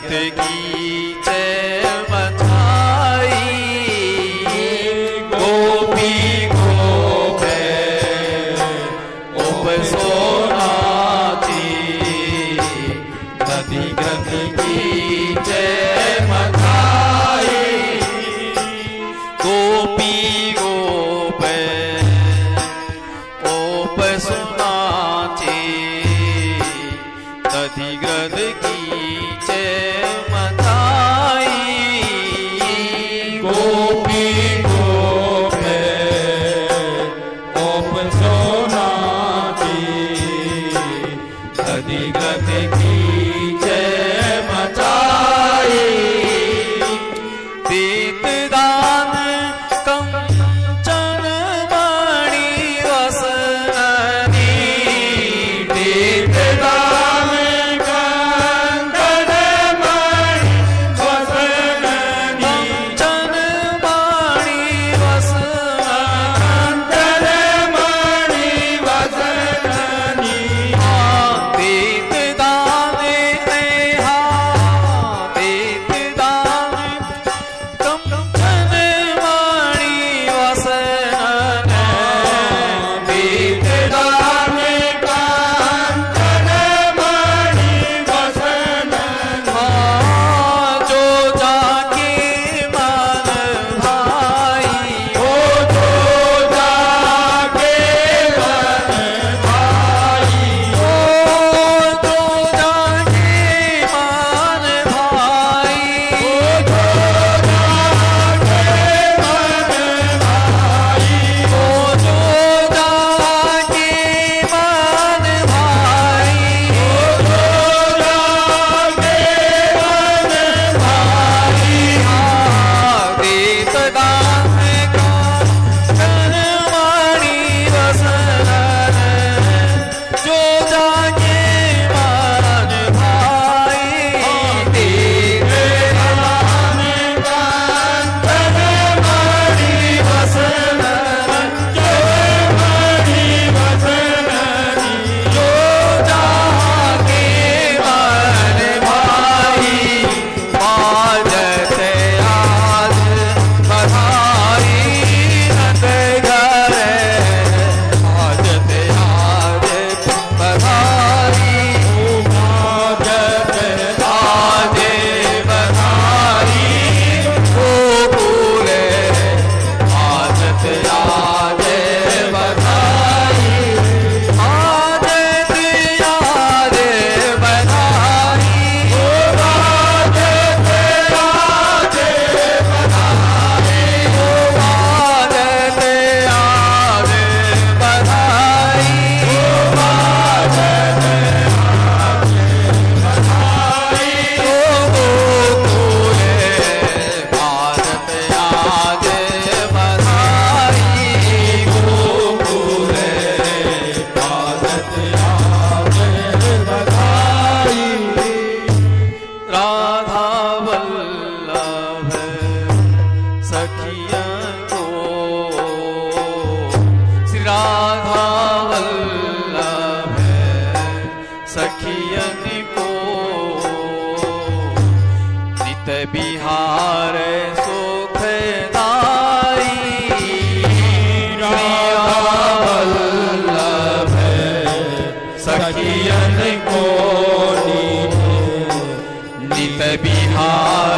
जगत की जय मचाई गोपी को सोनाची नदी गत की जय मचाई गोपी see. सखियन को नीत बिहार